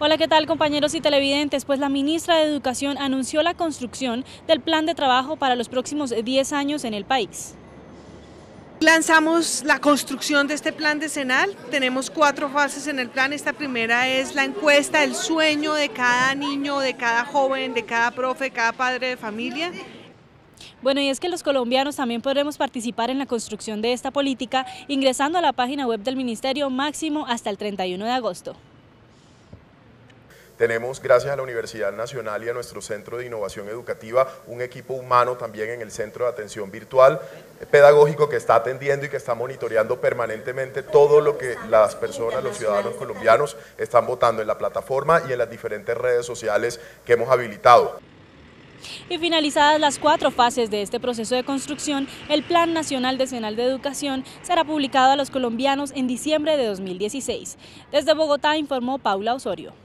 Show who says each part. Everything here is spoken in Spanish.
Speaker 1: Hola, ¿qué tal compañeros y televidentes? Pues la ministra de Educación anunció la construcción del plan de trabajo para los próximos 10 años en el país.
Speaker 2: Lanzamos la construcción de este plan decenal, tenemos cuatro fases en el plan, esta primera es la encuesta, el sueño de cada niño, de cada joven, de cada profe, cada padre de familia.
Speaker 1: Bueno, y es que los colombianos también podremos participar en la construcción de esta política ingresando a la página web del Ministerio máximo hasta el 31 de agosto.
Speaker 3: Tenemos, gracias a la Universidad Nacional y a nuestro Centro de Innovación Educativa, un equipo humano también en el Centro de Atención Virtual pedagógico que está atendiendo y que está monitoreando permanentemente todo lo que las personas, los ciudadanos colombianos están votando en la plataforma y en las diferentes redes sociales que hemos habilitado.
Speaker 1: Y finalizadas las cuatro fases de este proceso de construcción, el Plan Nacional Decenal de Educación será publicado a los colombianos en diciembre de 2016. Desde Bogotá informó Paula Osorio.